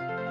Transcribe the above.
うん。